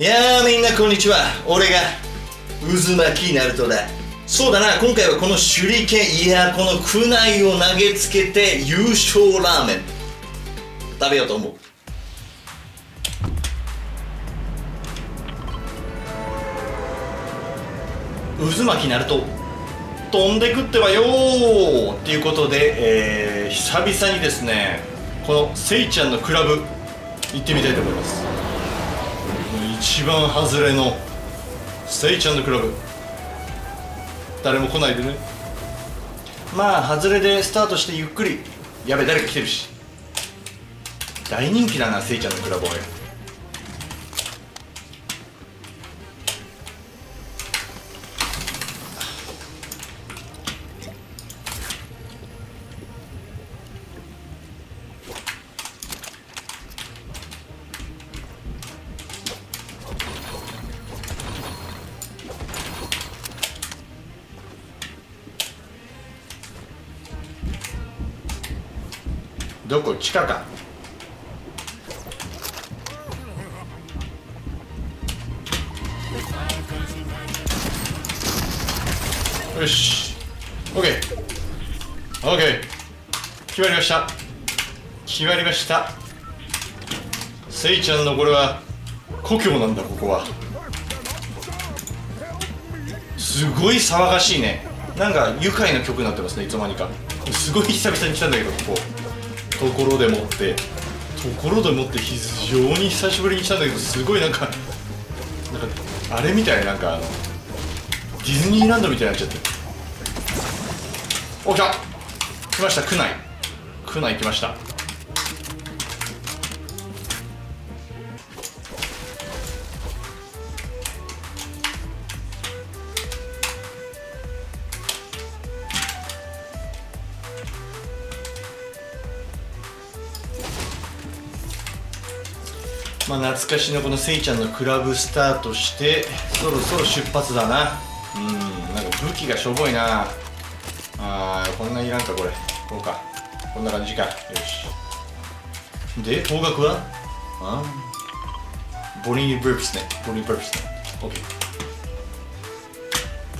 いやーみんなこんにちは。俺が渦巻きナルトだ。そうだな。今回はこの手裏剣いやこの苦内を投げつけて優勝ラーメン。食べようと思う。渦巻きナルト。飛んでくってばよーっていうことで、えー、久々にですねこのせいちゃんのクラブ行ってみたいと思います。一番外れのせいちゃんのクラブ。誰も来ないでね。まあ外れでスタートしてゆっくり。やべ誰か来てるし。大人気だなせいちゃんのクラブ俺どこ地下か。よし。OKOK 決まりました。決まりました。せいちゃんのこれは故郷なんだここは。すごい騒がしいね。なんか愉快な曲になってますねいつの間にか。すごい久々に来たんだけどここ。ところでもってところでもって非常に久しぶりに来たんだけどすごいなんかなんかあれみたいなんかあのディズニーランドみたいになっちゃって。お来た。来ました。区内。区内来ました。まあ、懐かしのこのせいちゃんのクラブスタートしてそろそろ出発だな。うんなんか武器がしょぼいな。あーこんないらんかこれ。こうか。こんな感じか。よし。で方角は？あ？ボリーブルプスね。ボリーブルプスね。OK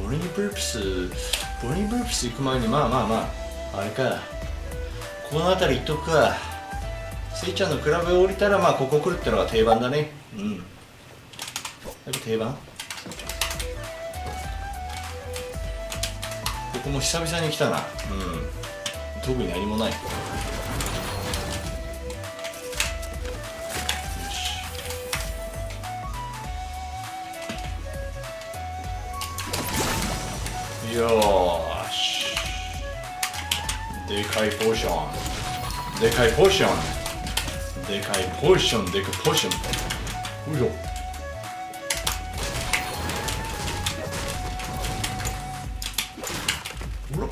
ボリーブルプスボリーブルプス行く前にまあまあまああれか。この辺り行っとくかせいちゃんのクラブを降りたらまあここ来るってのが定番だね。うん。やっぱ定番？ここも久々に来たな。うん。特に何もない。よし。よーし。でかいポーション。でかいポーション。でかいポーションでかいポーションういようら。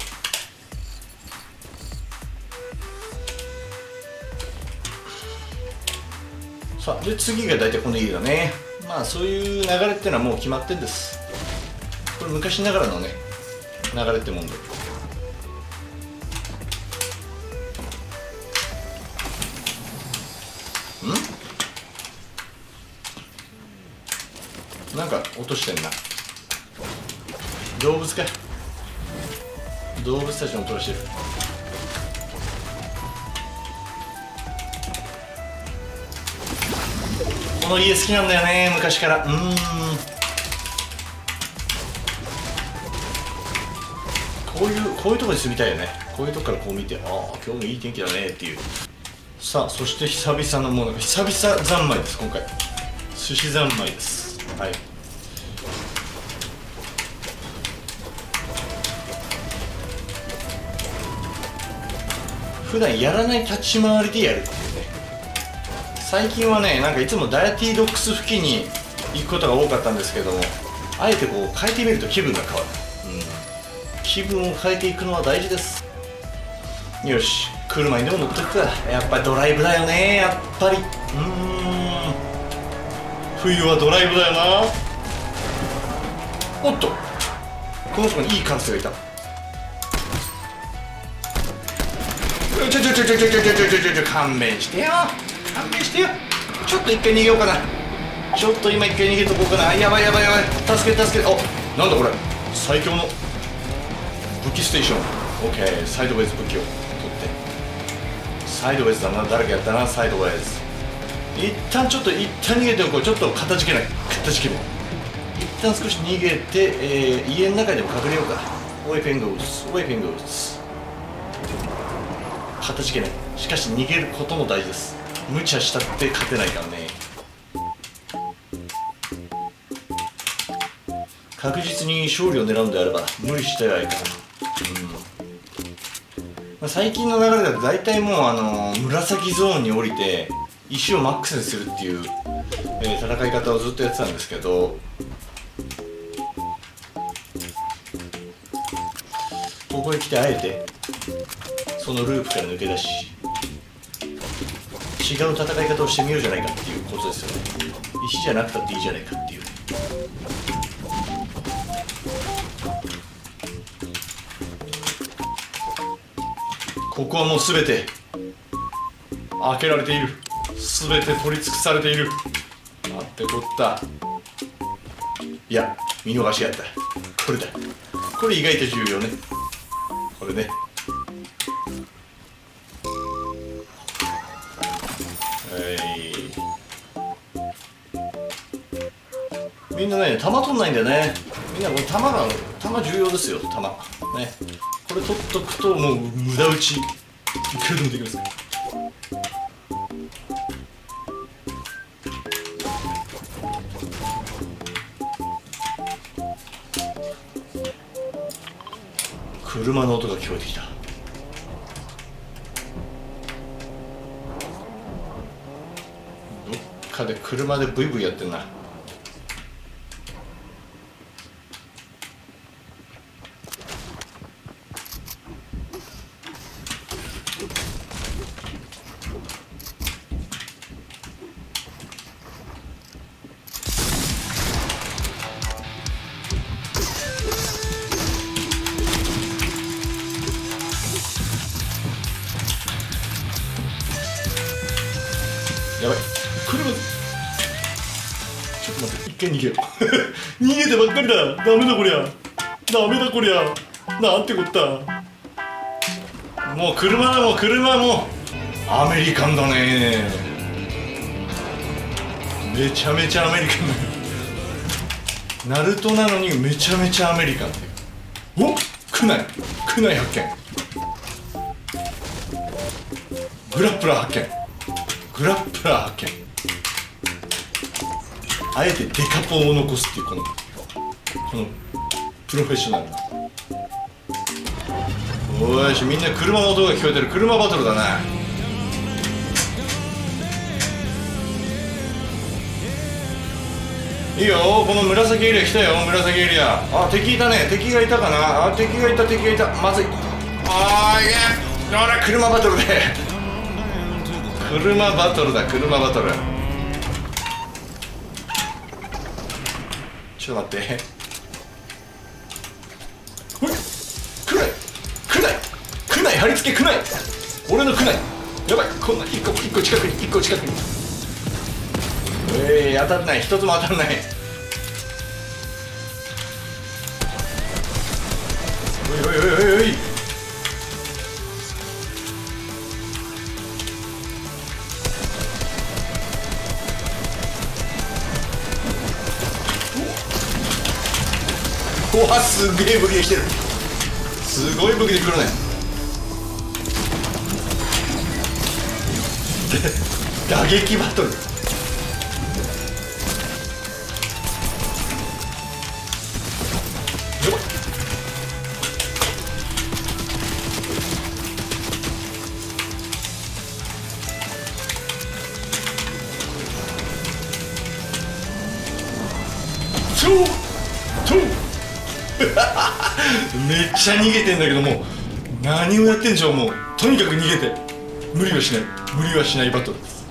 さあで次が大体この家だね。まあそういう流れっていうのはもう決まってんです。これ昔ながらのね流れってもんで。なんか落としてんな。動物か。動物たちの音がしてる。この家好きなんだよね昔から。うん。こういうこういうとこに住みたいよね。こういうとこからこう見てああ今日もいい天気だねっていう。さあそして久々のものが久々三昧です今回。寿司三昧です。はい。普段やらない立ち回りでやるっていうね。最近はねなんかいつもダイアティードックス付近に行くことが多かったんですけどもあえてこう変えてみると気分が変わる、うん、気分を変えていくのは大事です。よし。車にでも乗っとくか。やっぱりドライブだよねやっぱり。うん。冬はドライブだよな。おっと。このとこにいいカラスがいた。ちょちょちょちょちょちょちょちょちょちょ勘弁してよ。勘弁してよ。ちょっと一回逃げようかな。ちょっと今一回逃げとこうかな。やばいやばいやばい。助けて助けて。おなんだこれ。最強の。武器ステーション。OK サイドウェイズ武器を取って。サイドウェイズだな。誰かやったな。サイドウェイズ。一旦ちょっと一旦逃げておこう。ちょっと片付けない。片付ける一旦少し逃げて、えー、家の中でも隠れようか。ウェイペンゴーズウェイペンゴーズ片付けない。しかし逃げることも大事です。無茶したって勝てないからね。確実に勝利を狙うんであれば無理してはいかん、うん。まあ、最近の流れだと大体もうあの紫ゾーンに降りて石をマックスにするっていう、えー、戦い方をずっとやってたんですけどここへ来てあえてそのループから抜け出し違う戦い方をしてみようじゃないかっていうことですよね。石じゃなくたっていいじゃないかっていう。ここはもう全て開けられている。全て取り尽くされている。あってこった。いや見逃しやった。これだ。これ意外と重要ね。これね。はい。みんなね弾取んないんだよね。みんなこれ弾が弾重要ですよ弾ね。これ取っとくともう無駄打ち。いくらでもできます車の音が聞こえてきた。どっかで車でブイブイやってんな。ちょっと待って一回逃げよう。逃げてばっかりだ。ダメだこりゃ。ダメだこりゃ。なんてこった。もう車だもう車もアメリカンだね。めちゃめちゃアメリカンだナルトなのにめちゃめちゃアメリカン。お？っ区内。区内発見。グラップラー発見。グラップラー発見。あえてデカポンを残すっていうこのこのプロフェッショナル。なおいしみんな車の音が聞こえてる。車バトルだな。いいよ。この紫エリア来たよ。紫エリア。あ敵いたね。敵がいたかな。あ敵がいた敵がいた。まずい。ああいけ。ほら車バトルで。車バトルだ車バトル。ちょっと待って。ほい。くらい。くらい。貼り付けくない。俺のくない。やばい。こんな。一個一個近くに。一個近くに。えー、当たんない。一つも当たんない。おいおいおいおいおい。わすげえ武器できてる。すごい武器できるね。打撃バトル。めっちゃ逃げてんだけども何をやってんじゃんもう。とにかく逃げて。無理はしない。無理はしないバトル。です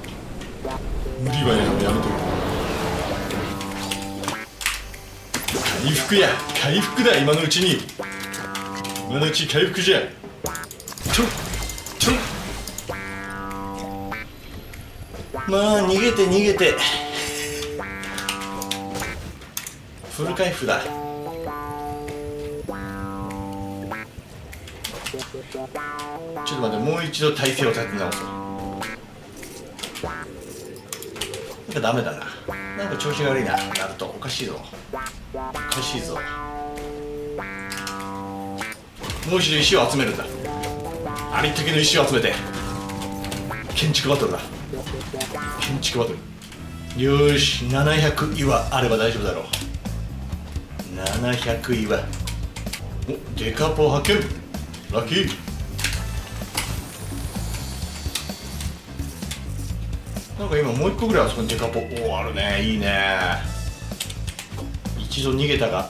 無理はやめやめといて。回復や。回復だ。今のうちに。今のうち回復じゃ。ちょちょ。まあ逃げて逃げて。フル回復だ。ちょっと待ってもう一度体勢を立て直そう。なんかダメだな。なんか調子が悪いな。ナルト。おかしいぞ。おかしいぞ。もう一度石を集めるんだ。ありったけの石を集めて。建築バトルだ。建築バトル。よし700岩あれば大丈夫だろう。700岩。おデカポ発見ラッキー。なんか今もう一個ぐらいあそこにデカポおおあるね。いいね。一度逃げたが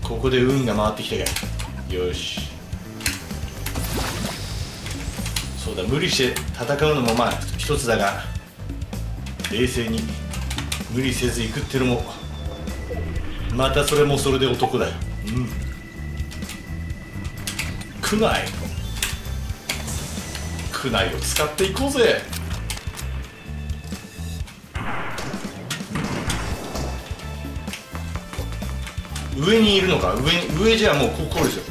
ここで運が回ってきたがよし。そうだ無理して戦うのもまあ一つだが冷静に無理せず行くっていうのもまたそれもそれで男だよ。うん。区内。区内を使っていこうぜ。上にいるのか上上じゃもうここですよ。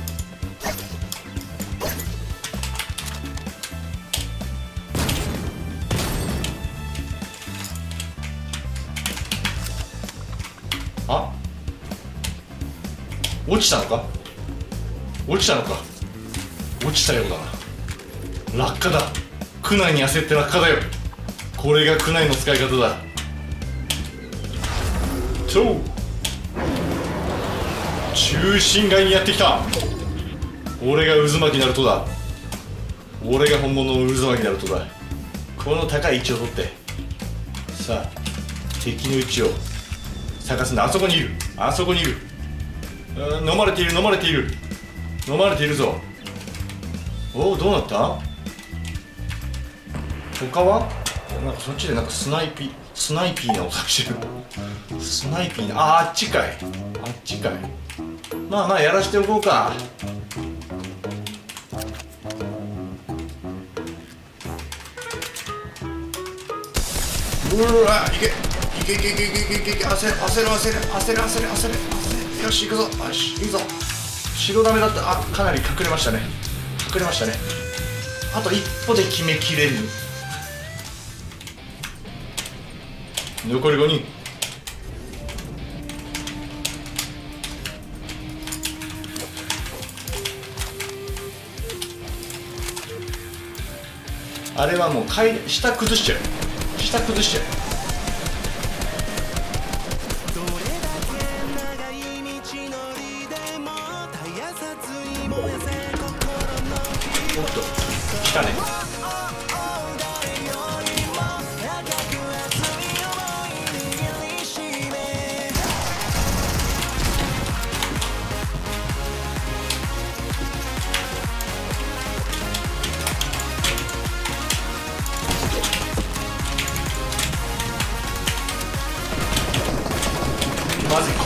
あ？落ちたのか？落ちたのか？落ちたようだな。落下だ。区内に焦って落下だよ。これが区内の使い方だ。そう中心街にやってきた。俺が渦巻きナルトだ。俺が本物の渦巻きナルトだ。この高い位置を取って。さあ敵の位置を探すんだ。あそこにいる。あそこにいる。飲まれている飲まれている。飲まれているぞ。おおどうなった？他は？なんかそっちでなんかスナイピー。スナイピーな音してスナイピーなああっちかい。あっちかい。まあまあやらしておこうか。うわいけ。いけいけいけいけいけいけ。焦る焦る焦る焦る焦る焦る焦るよし行くぞ。よし行くぞ。白ダメだったあかなり隠れましたね。隠れましたね。あと一歩で決めきれる。残り5人。あれはもう下崩しちゃう。下崩しちゃう。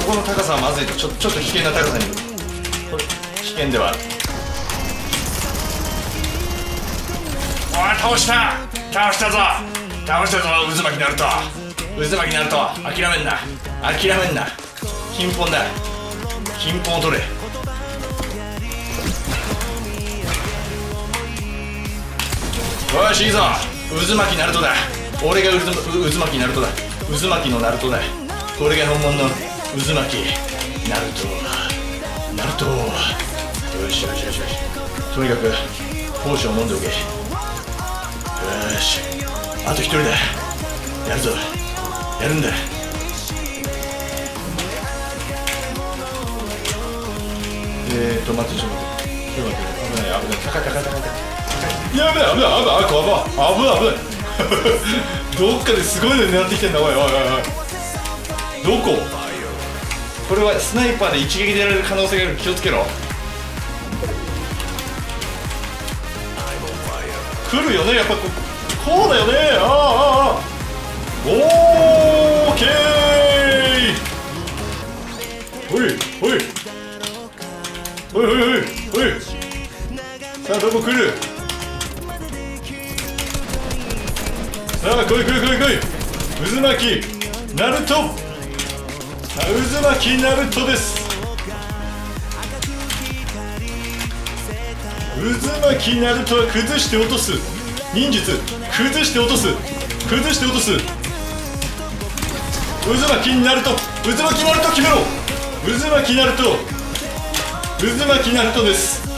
この高さはまずいと。ちょちょっと危険な高さに。これ危険ではある。おい倒した。倒したぞ。倒したぞ。渦巻きナルト渦巻きナルト諦めんな。諦めんな。金本だ。金本を取れ。よしいいぞ渦巻きナルトだ。俺が渦渦巻きナルトだ。渦巻きのナルトだ。これが本物の渦巻き。ナルト。ナルト。よしよしよしよし。とにかくポーションを飲んでおけ。よし。あと一人だ。やるぞ。やるんだ。えーと待ってちょっと待って。ちょっと待って。危ない危ない高い。高い。高い高い。やべえ危ない。危ない。危ない。危ない。危ない。どっかですごい。の狙ってきてんだおい。おい。おい。おい。どここれはスナイパーで一撃でやられる可能性がある。気をつけろ。来るよねやっぱここうだよね。ああああ。オーケー。おいおい。おいおいおいおい。さあどこ来る？さあ来い来い来い来い。渦巻き。ナルト。渦巻きナルトです。渦巻きナルトは崩して落とす。忍術。崩して落とす。崩して落とす。渦巻きなると渦巻きナルト決めろ。渦巻きナルト。渦巻きナルトです。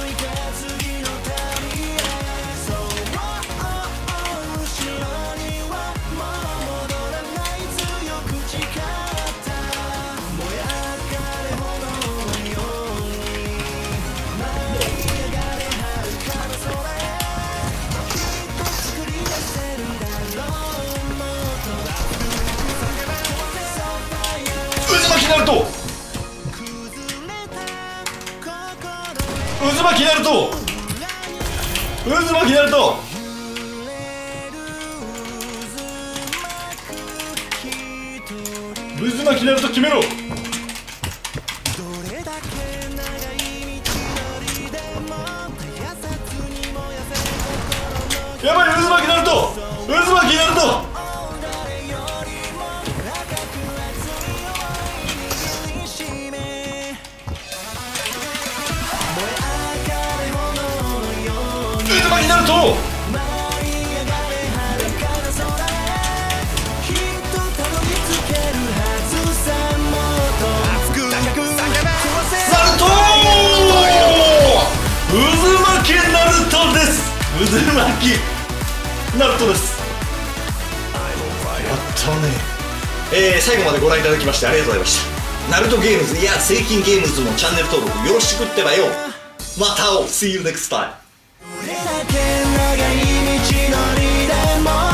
やばい渦巻きナルト渦巻きナルト渦巻きナルト渦巻き。ナルトです。やったね。えー、最後までご覧いただきましてありがとうございました。ナルトゲームズいやセイキンゲームズもチャンネル登録よろしくってばよ。また会おう。See you next time 長い道のり